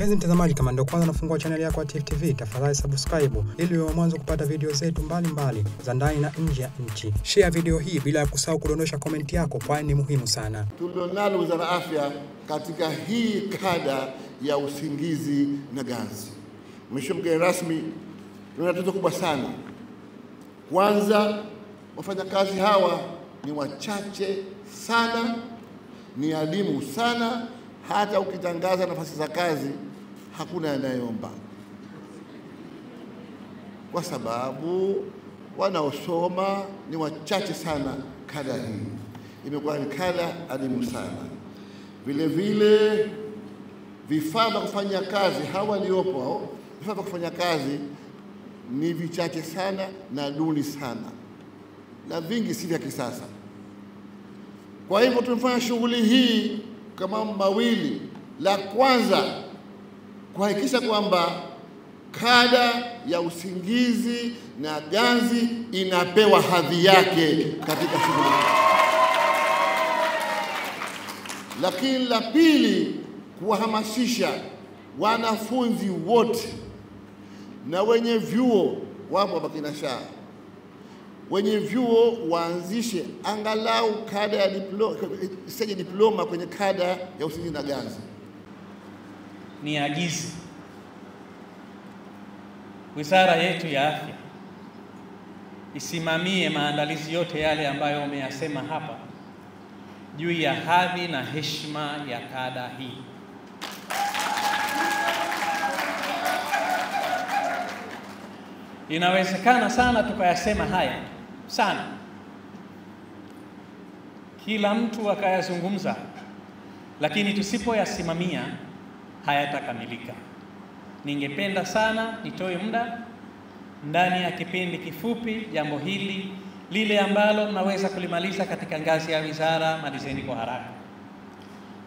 Mpenzi mtazamaji, kama ndio kwanza nafungua chaneli yako ya Tifu TV, tafadhali subscribe ili uwe wa mwanzo kupata video zetu mbalimbali za ndani na nje ya nchi. Share video hii bila ya kusahau kudondosha komenti yako, kwani ni muhimu sana. tulionalo Wizara ya Afya katika hii kada ya usingizi na ganzi. Mheshimiwa mgeni rasmi, tuna tatizo kubwa sana. Kwanza, wafanyakazi hawa ni wachache sana, ni adimu sana, hata ukitangaza nafasi za kazi hakuna anayeomba, kwa sababu wanaosoma ni wachache sana. Kada hii imekuwa ni kada adimu sana. Vile vile vifaa vya kufanya kazi hawa waliopo hao, vifaa vya kufanya kazi ni vichache sana na duni sana, na vingi si vya kisasa. Kwa hivyo tumefanya shughuli hii kama mawili. La kwanza kuhakikisha kwamba kada ya usingizi na ganzi inapewa hadhi yake katika shughuli. Lakini la pili, kuwahamasisha wanafunzi wote na wenye vyuo, wapo hapa Kinasha, wenye vyuo waanzishe angalau kada ya diploma, stage diploma kwenye kada ya usingizi na ganzi. Ni agizi wizara yetu ya afya isimamie maandalizi yote yale ambayo umeyasema hapa juu ya hadhi na heshima ya kada hii. Inawezekana sana tukayasema haya sana, kila mtu akayazungumza, lakini tusipoyasimamia hayatakamilika. Ningependa sana nitoe muda ndani ya kipindi kifupi, jambo hili lile ambalo mnaweza kulimaliza katika ngazi ya wizara, malizeni kwa haraka.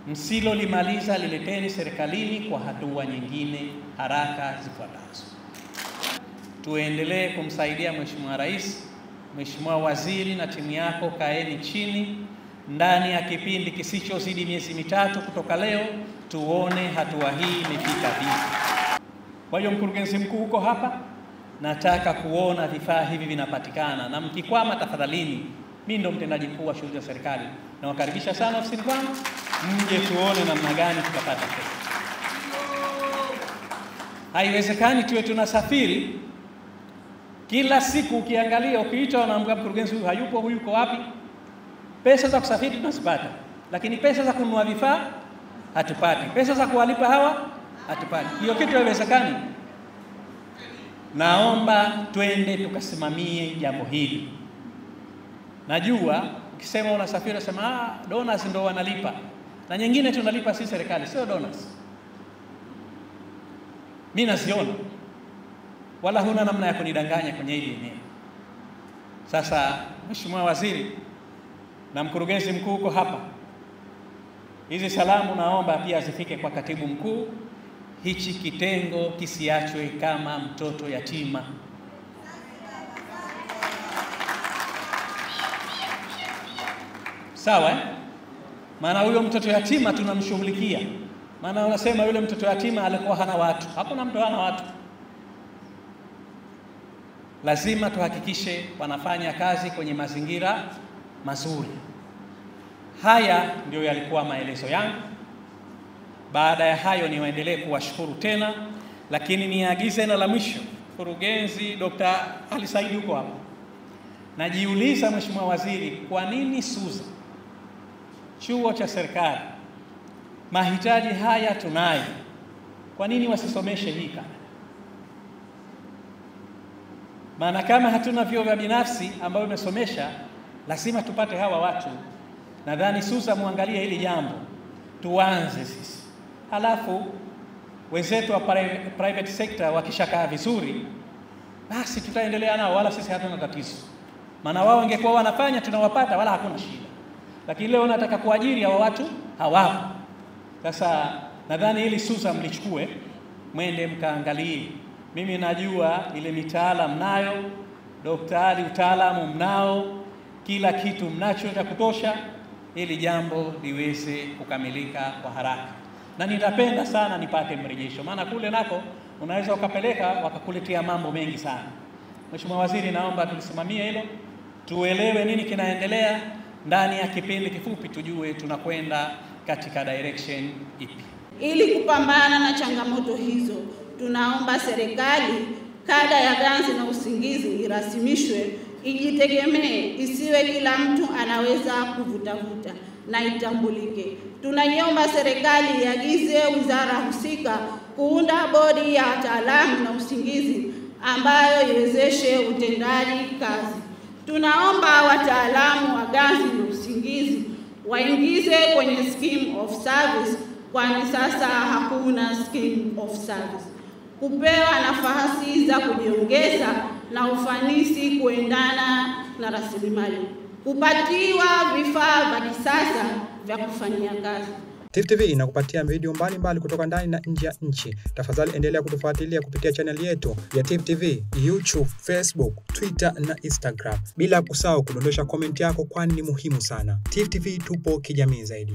Msilolimaliza lileteni serikalini kwa hatua nyingine haraka zifuatazo. Tuendelee kumsaidia Mheshimiwa Rais, Mheshimiwa Waziri na timu yako, kaeni chini ndani ya kipindi kisichozidi miezi mitatu kutoka leo, tuone hatua hii imefika vipi. Kwa hiyo mkurugenzi mkuu huko hapa, nataka kuona vifaa hivi vinapatikana, na mkikwama, tafadhalini, mimi ndo mtendaji mkuu wa shughuli za serikali, nawakaribisha sana ofisini kwangu, mje tuone namna gani tutapata pesa. Haiwezekani tuwe tunasafiri kila siku, ukiangalia ukiita, wanaambia mkurugenzi huyu hayupo, huyu yuko wapi? Pesa za kusafiri tunazipata, lakini pesa za kununua vifaa hatupati, pesa za kuwalipa hawa hatupati. Hiyo kitu haiwezekani. Naomba twende tukasimamie jambo hili. Najua ukisema unasafiri unasema ah, donors ndo wanalipa na nyingine tunalipa si serikali, sio donors. Mimi naziona, wala huna namna ya kunidanganya kwenye hili eneo. Sasa Mheshimiwa Waziri na mkurugenzi mkuu uko hapa, hizi salamu naomba pia zifike kwa katibu mkuu hichi kitengo kisiachwe kama mtoto yatima. Sawa eh? Maana huyo mtoto yatima tunamshughulikia, maana unasema yule mtoto yatima alikuwa hana watu. Hakuna mtu hana watu. Lazima tuhakikishe wanafanya kazi kwenye mazingira mazuri. Haya ndio yalikuwa maelezo yangu. Baada ya hayo niwaendelee kuwashukuru tena, lakini niagize na la mwisho. Mkurugenzi Dr. Ali saidi huko hapa. Najiuliza Mheshimiwa Waziri, kwa nini SUZA chuo cha serikali mahitaji haya tunayo, kwa nini wasisomeshe hii kada? Maana kama hatuna vyuo vya binafsi ambavyo vimesomesha, lazima tupate hawa watu. Nadhani Susa muangalie hili jambo, tuanze sisi halafu wenzetu wa private sector wakishakaa vizuri, basi tutaendelea nao, wala sisi hatuna tatizo. Maana wao wangekuwa wanafanya tunawapata, wala hakuna shida, lakini leo nataka kuajiri hawa watu hawapo. Sasa nadhani hili Susa mlichukue, mwende mkaangalie. Mimi najua ile mitaala mnayo, daktari, utaalamu mnao, kila kitu mnacho cha kutosha, ili jambo liweze kukamilika kwa haraka. na nitapenda sana nipate mrejesho, maana kule nako unaweza ukapeleka wakakuletea mambo mengi sana. Mheshimiwa Waziri, naomba tulisimamie hilo, tuelewe nini kinaendelea ndani ya kipindi kifupi, tujue tunakwenda katika direction ipi. Ili kupambana na changamoto hizo, tunaomba serikali kada ya ganzi na usingizi irasimishwe, ijitegemee, isiwe kila mtu anaweza kuvutavuta na itambulike. Tunaiomba serikali iagize wizara husika kuunda bodi ya wataalamu na usingizi ambayo iwezeshe utendaji kazi. Tunaomba wataalamu wa ganzi na usingizi waingize kwenye scheme of service, kwani sasa hakuna scheme of service. Kupewa nafasi za kujiongeza na ufanisi kuendana na rasilimali, kupatiwa vifaa vya kisasa vya kufanyia kazi. Tifu TV inakupatia video mbalimbali mbali kutoka ndani na nje ya nchi. Tafadhali endelea kutufuatilia kupitia chaneli yetu ya Tifu TV, YouTube, Facebook, Twitter na Instagram, bila kusahau kudondosha komenti yako, kwani ni muhimu sana. Tifu TV tupo kijamii zaidi.